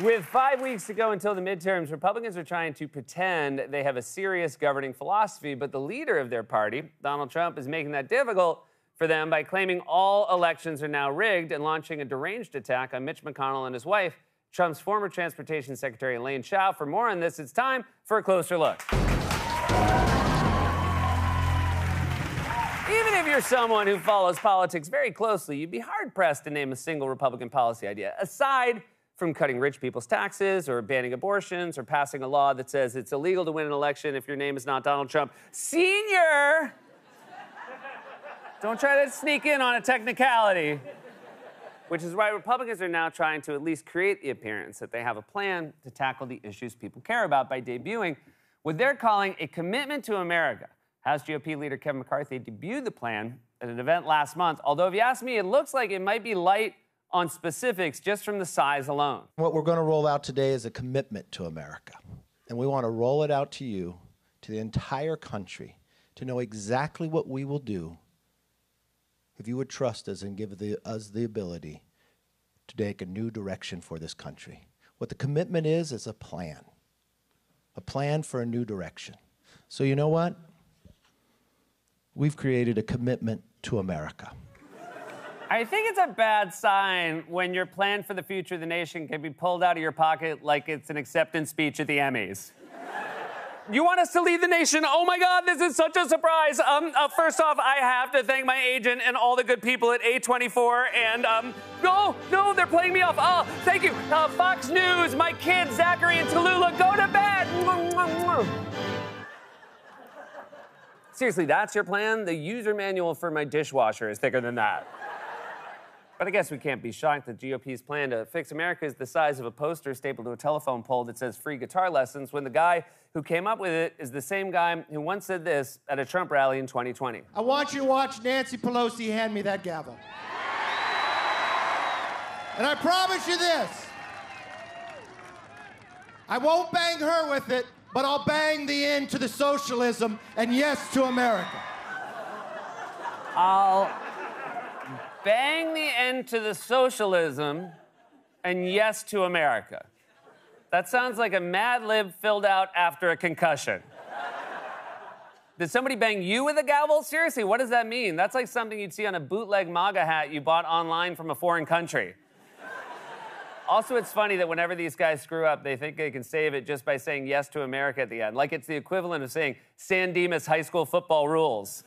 With five weeks to go until the midterms, Republicans are trying to pretend they have a serious governing philosophy, but the leader of their party, Donald Trump, is making that difficult for them by claiming all elections are now rigged and launching a deranged attack on Mitch McConnell and his wife, Trump's former Transportation Secretary Elaine Chao. For more on this, it's time for a closer look. Even if you're someone who follows politics very closely, you'd be hard pressed to name a single Republican policy idea, aside from cutting rich people's taxes or banning abortions or passing a law that says it's illegal to win an election if your name is not Donald Trump. Senior! Don't try to sneak in on a technicality. Which is why Republicans are now trying to at least create the appearance that they have a plan to tackle the issues people care about by debuting what they're calling a commitment to America. House GOP leader Kevin McCarthy debuted the plan at an event last month, although if you ask me, it looks like it might be light on specifics just from the size alone. What we're going to roll out today is a commitment to America. And we want to roll it out to you, to the entire country, to know exactly what we will do if you would trust us and give the, us the ability to take a new direction for this country. What the commitment is, is a plan, a plan for a new direction. So, you know what? We've created a commitment to America. I think it's a bad sign when your plan for the future of the nation can be pulled out of your pocket like it's an acceptance speech at the Emmys. You want us to lead the nation? Oh my God, this is such a surprise. Um, uh, first off, I have to thank my agent and all the good people at A24. And um, no, no, they're playing me off. Oh, thank you. Uh, Fox News, my kids, Zachary and Tallulah, go to bed. Seriously, that's your plan? The user manual for my dishwasher is thicker than that. But I guess we can't be shocked that GOP's plan to fix America is the size of a poster stapled to a telephone pole that says free guitar lessons when the guy who came up with it is the same guy who once said this at a Trump rally in 2020. I want you to watch Nancy Pelosi hand me that gavel. And I promise you this I won't bang her with it, but I'll bang the end to the socialism and yes to America. I'll bang the end to the socialism and yes to America. That sounds like a Mad Lib filled out after a concussion. Did somebody bang you with a gavel? Seriously, what does that mean? That's like something you'd see on a bootleg MAGA hat you bought online from a foreign country. Also, it's funny that whenever these guys screw up, they think they can save it just by saying yes to America at the end. Like it's the equivalent of saying San Dimas high school football rules.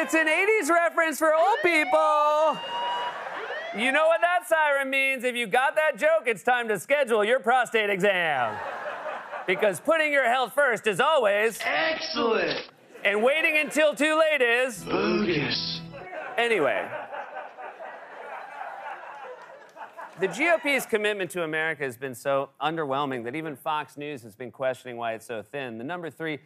It's an 80s reference for old people. You know what that siren means? If you got that joke, it's time to schedule your prostate exam. Because putting your health first is always. Excellent! And waiting until too late is. Bogus. Anyway. The GOP's commitment to America has been so underwhelming that even Fox News has been questioning why it's so thin. The number three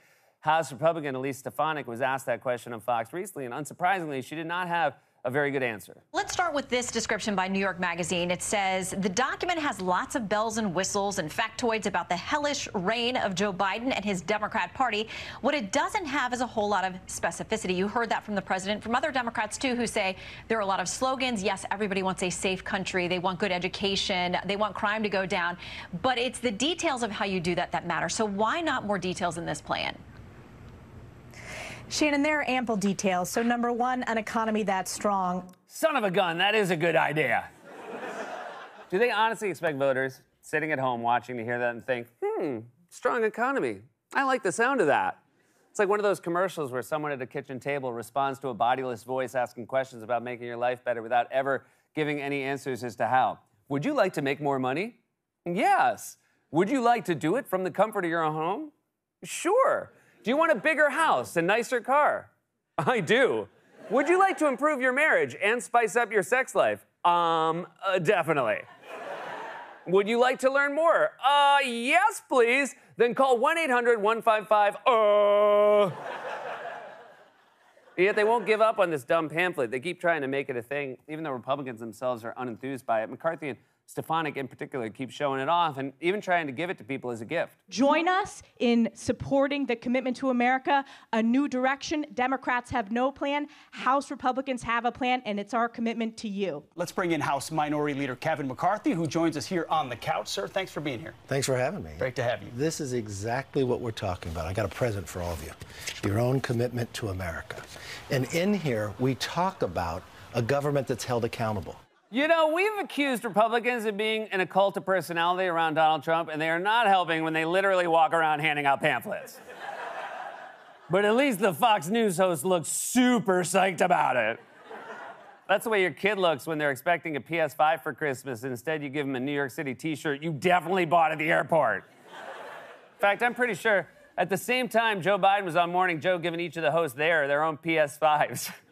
House Republican, Elise Stefanik, was asked that question on Fox recently, and unsurprisingly, she did not have a very good answer. Let's start with this description by New York Magazine. It says the document has lots of bells and whistles and factoids about the hellish reign of Joe Biden and his Democrat Party. What it doesn't have is a whole lot of specificity. You heard that from the president, from other Democrats too, who say there are a lot of slogans. Yes, everybody wants a safe country. They want good education. They want crime to go down. But it's the details of how you do that that matter. So why not more details in this plan? Shannon, there are ample details. So, number one, an economy that's strong. Son of a gun, that is a good idea. Do they honestly expect voters sitting at home watching to hear that and think, hmm, strong economy? I like the sound of that. It's like one of those commercials where someone at a kitchen table responds to a bodiless voice asking questions about making your life better without ever giving any answers as to how. Would you like to make more money? Yes. Would you like to do it from the comfort of your own home? Sure. Do you want a bigger house, a nicer car? I do. Would you like to improve your marriage and spice up your sex life? Um, uh, definitely. Would you like to learn more? Uh, yes, please. Then call 1 800 155 uh. Yet they won't give up on this dumb pamphlet. They keep trying to make it a thing, even though Republicans themselves are unenthused by it. McCarthy and Stefanik in particular keeps showing it off and even trying to give it to people as a gift. Join us in supporting the commitment to America, a new direction. Democrats have no plan, House Republicans have a plan, and it's our commitment to you. Let's bring in House Minority Leader Kevin McCarthy, who joins us here on the couch. Sir, thanks for being here. Thanks for having me. Great to have you. This is exactly what we're talking about. I got a present for all of you your own commitment to America. And in here, we talk about a government that's held accountable. You know, we've accused Republicans of being an occult of personality around Donald Trump, and they are not helping when they literally walk around handing out pamphlets. but at least the Fox News host looks super psyched about it. That's the way your kid looks when they're expecting a PS5 for Christmas. Instead, you give them a New York City t shirt you definitely bought at the airport. In fact, I'm pretty sure at the same time Joe Biden was on Morning Joe giving each of the hosts there their own PS5s.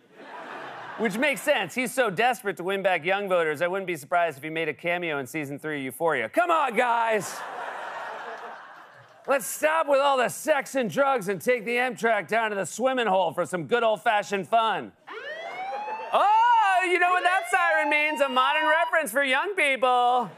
Which makes sense. He's so desperate to win back young voters, I wouldn't be surprised if he made a cameo in season three of Euphoria. Come on, guys! Let's stop with all the sex and drugs and take the Amtrak down to the swimming hole for some good old fashioned fun. Oh, you know what that siren means? A modern reference for young people.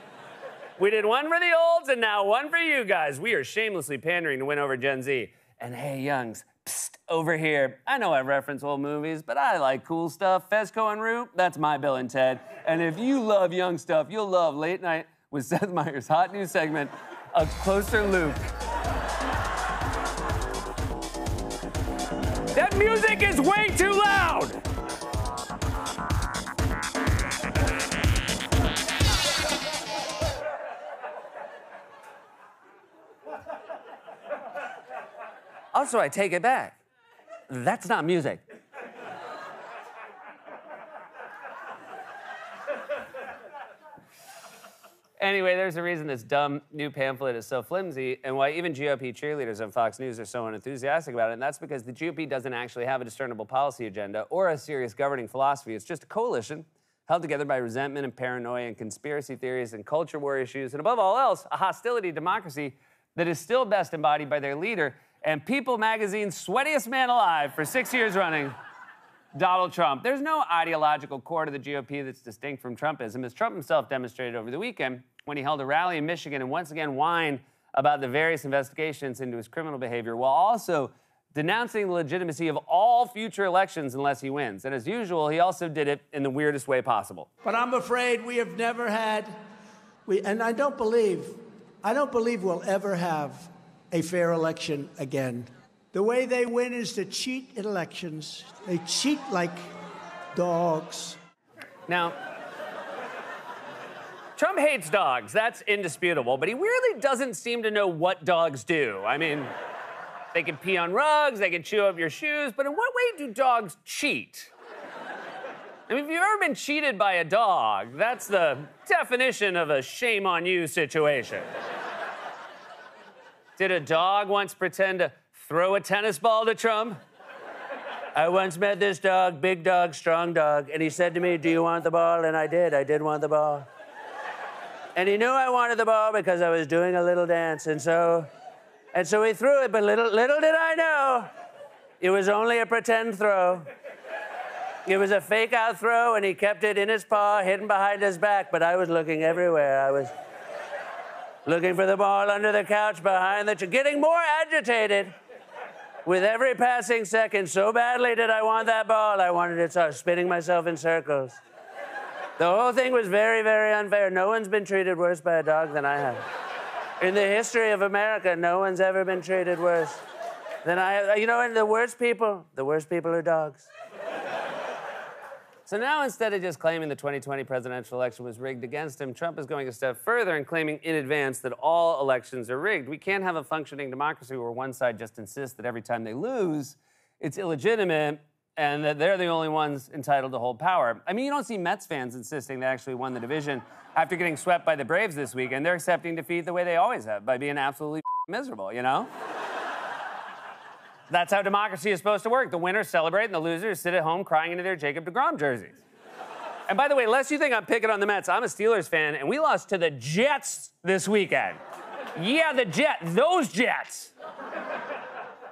We did one for the olds and now one for you guys. We are shamelessly pandering to win over Gen Z. And hey, youngs, psst, over here. I know I reference old movies, but I like cool stuff. Fezco and Rue, that's my Bill and Ted. And if you love young stuff, you'll love Late Night with Seth Meyers' hot new segment, A Closer Look. That music is way too loud! Also, I take it back. That's not music. Anyway, there's a reason this dumb new pamphlet is so flimsy and why even GOP cheerleaders on Fox News are so unenthusiastic about it. And that's because the GOP doesn't actually have a discernible policy agenda or a serious governing philosophy. It's just a coalition held together by resentment and paranoia and conspiracy theories and culture war issues. And above all else, a hostility to democracy that is still best embodied by their leader and People magazine's sweatiest man alive for six years running. Donald Trump. There's no ideological core to the GOP that's distinct from Trumpism, as Trump himself demonstrated over the weekend when he held a rally in Michigan and once again whined about the various investigations into his criminal behavior while also denouncing the legitimacy of all future elections unless he wins. And as usual, he also did it in the weirdest way possible. But I'm afraid we have never had, we, and I don't believe, I don't believe we'll ever have a fair election again. The way they win is to cheat in elections. They cheat like dogs. Now, Trump hates dogs. That's indisputable. But he really doesn't seem to know what dogs do. I mean, they can pee on rugs, they can chew up your shoes, but in what way do dogs cheat? I mean, if you've ever been cheated by a dog, that's the definition of a shame on you situation. Did a dog once pretend to throw a tennis ball to Trump? I once met this dog, big dog, strong dog, and he said to me, Do you want the ball? And I did. I did want the ball. And he knew I wanted the ball because I was doing a little dance. And so, and so he threw it, but little, little did I know, it was only a pretend throw. It was a fake out throw, and he kept it in his paw, hidden behind his back, but I was looking everywhere. I was looking for the ball under the couch behind the chair, getting more agitated with every passing second. So badly did I want that ball, I wanted it so spinning myself in circles. The whole thing was very, very unfair. No one's been treated worse by a dog than I have. In the history of America, no one's ever been treated worse than I have. You know, and the worst people, the worst people are dogs. So now, instead of just claiming the 2020 presidential election was rigged against him, Trump is going a step further and claiming in advance that all elections are rigged. We can't have a functioning democracy where one side just insists that every time they lose, it's illegitimate and that they're the only ones entitled to hold power. I mean, you don't see Mets fans insisting they actually won the division after getting swept by the Braves this week, and they're accepting defeat the way they always have by being absolutely miserable, you know? That's how democracy is supposed to work. The winners celebrate and the losers sit at home crying into their Jacob DeGrom jerseys. And by the way, lest you think I'm picking on the Mets, I'm a Steelers fan, and we lost to the Jets this weekend. Yeah, the Jet, those Jets.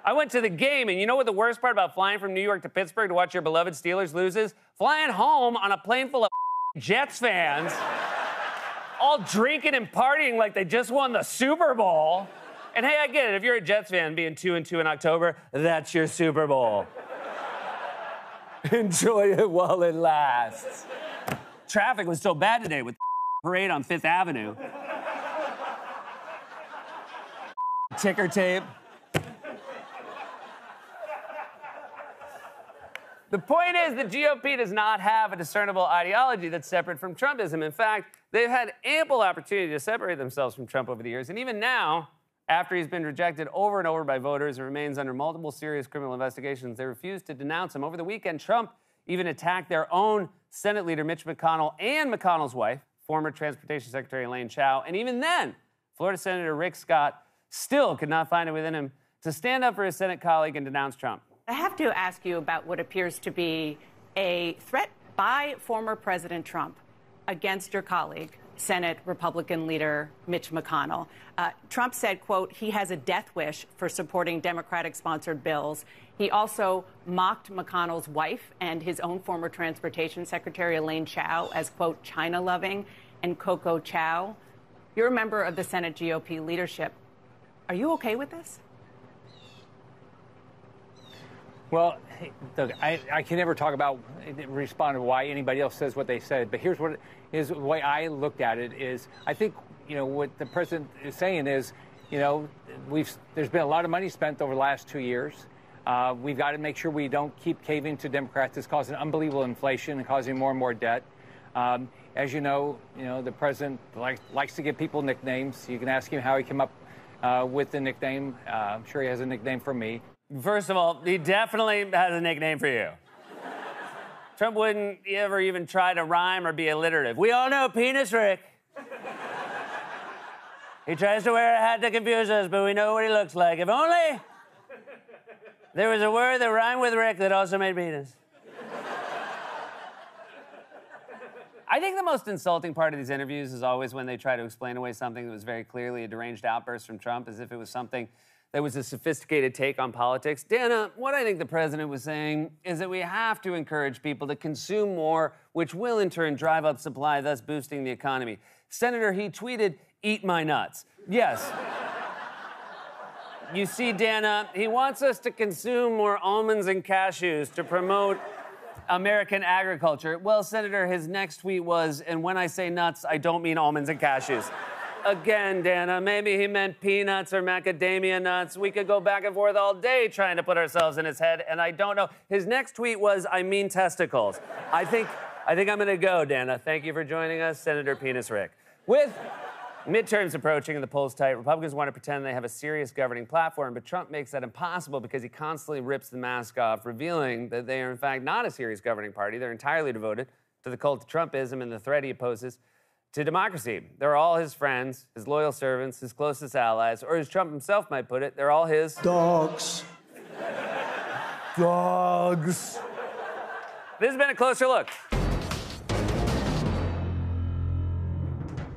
I went to the game, and you know what the worst part about flying from New York to Pittsburgh to watch your beloved Steelers lose is? Flying home on a plane full of Jets fans all drinking and partying like they just won the Super Bowl. And hey, I get it. If you're a Jets fan, being two and two in October, that's your Super Bowl. Enjoy it while it lasts. Traffic was so bad today with the parade on Fifth Avenue. Ticker tape. The point is, the GOP does not have a discernible ideology that's separate from Trumpism. In fact, they've had ample opportunity to separate themselves from Trump over the years. And even now, after he's been rejected over and over by voters and remains under multiple serious criminal investigations, they refuse to denounce him. Over the weekend, Trump even attacked their own Senate leader, Mitch McConnell, and McConnell's wife, former Transportation Secretary Elaine Chao. And even then, Florida Senator Rick Scott still could not find it within him to stand up for his Senate colleague and denounce Trump. I have to ask you about what appears to be a threat by former President Trump against your colleague, Senate Republican leader Mitch McConnell. Uh, Trump said, quote, he has a death wish for supporting Democratic sponsored bills. He also mocked McConnell's wife and his own former transportation secretary, Elaine Chao, as, quote, China loving and Coco Chow. You're a member of the Senate GOP leadership. Are you okay with this? Well, look, I, I can never talk about respond to why anybody else says what they said, but here's what is the way I looked at it is I think you know what the president is saying is you know we've there's been a lot of money spent over the last two years. Uh, we've got to make sure we don't keep caving to Democrats. It's causing unbelievable inflation and causing more and more debt. Um, as you know, you know the president like, likes to give people nicknames. You can ask him how he came up uh, with the nickname. Uh, I'm sure he has a nickname for me. First of all, he definitely has a nickname for you. Trump wouldn't ever even try to rhyme or be alliterative. We all know Penis Rick. he tries to wear a hat to confuse us, but we know what he looks like. If only there was a word that rhymed with Rick that also made penis. I think the most insulting part of these interviews is always when they try to explain away something that was very clearly a deranged outburst from Trump as if it was something that was a sophisticated take on politics. Dana, what I think the president was saying is that we have to encourage people to consume more, which will in turn drive up supply, thus boosting the economy. Senator, he tweeted, Eat my nuts. Yes. you see, Dana, he wants us to consume more almonds and cashews to promote American agriculture. Well, Senator, his next tweet was, and when I say nuts, I don't mean almonds and cashews. Again, Dana, maybe he meant peanuts or macadamia nuts. We could go back and forth all day trying to put ourselves in his head, and I don't know. His next tweet was, I mean testicles. I think, I think I'm gonna go, Dana. Thank you for joining us, Senator Penis Rick. With midterms approaching and the polls tight, Republicans want to pretend they have a serious governing platform, but Trump makes that impossible because he constantly rips the mask off, revealing that they are, in fact, not a serious governing party. They're entirely devoted to the cult of Trumpism and the threat he opposes to democracy. They're all his friends, his loyal servants, his closest allies, or as Trump himself might put it, they're all his dogs. dogs. This has been a closer look.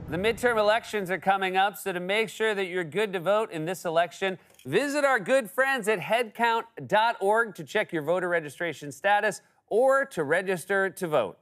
The midterm elections are coming up, so to make sure that you're good to vote in this election, visit our good friends at headcount.org to check your voter registration status or to register to vote.